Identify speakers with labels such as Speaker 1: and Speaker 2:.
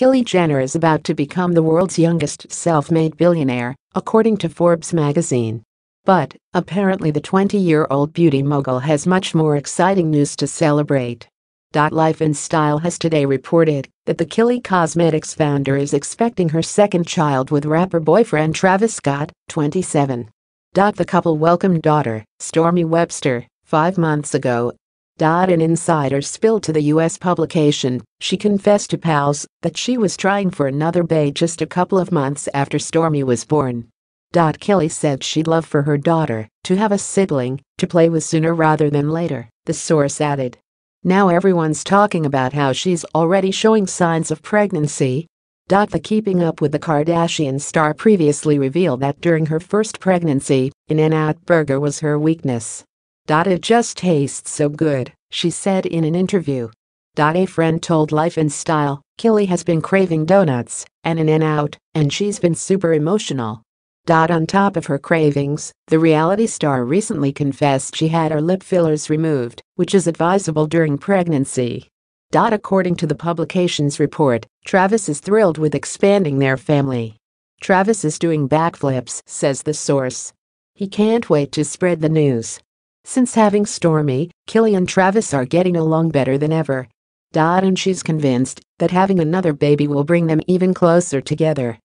Speaker 1: Kylie Jenner is about to become the world's youngest self-made billionaire, according to Forbes magazine. But, apparently the 20-year-old beauty mogul has much more exciting news to celebrate. Life and Style has today reported that the Kylie Cosmetics founder is expecting her second child with rapper boyfriend Travis Scott, 27. The couple welcomed daughter, Stormi Webster, five months ago an insider spilled to the US publication, she confessed to pals that she was trying for another babe just a couple of months after Stormi was born. Kelly said she'd love for her daughter to have a sibling to play with sooner rather than later, the source added. Now everyone's talking about how she's already showing signs of pregnancy. Dot the Keeping Up with the Kardashians star previously revealed that during her first pregnancy, an In-N-Out burger was her weakness. It just tastes so good, she said in an interview. A friend told Life and Style, Kylie has been craving donuts and an In-N-Out, and she's been super emotional. On top of her cravings, the reality star recently confessed she had her lip fillers removed, which is advisable during pregnancy. According to the publication's report, Travis is thrilled with expanding their family. Travis is doing backflips, says the source. He can't wait to spread the news. Since having Stormi, Kylie and Travis are getting along better than ever. Dot and she's convinced that having another baby will bring them even closer together.